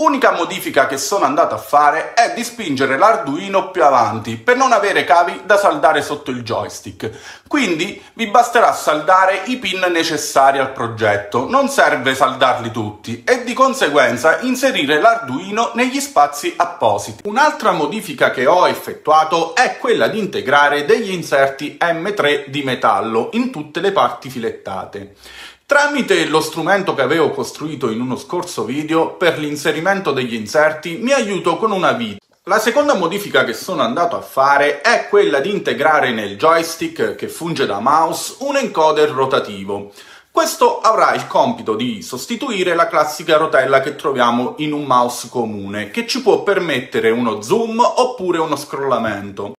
Unica modifica che sono andato a fare è di spingere l'Arduino più avanti per non avere cavi da saldare sotto il joystick. Quindi vi basterà saldare i pin necessari al progetto, non serve saldarli tutti e di conseguenza inserire l'Arduino negli spazi appositi. Un'altra modifica che ho effettuato è quella di integrare degli inserti M3 di metallo in tutte le parti filettate. Tramite lo strumento che avevo costruito in uno scorso video per l'inserimento degli inserti mi aiuto con una vita. La seconda modifica che sono andato a fare è quella di integrare nel joystick che funge da mouse un encoder rotativo. Questo avrà il compito di sostituire la classica rotella che troviamo in un mouse comune, che ci può permettere uno zoom oppure uno scrollamento.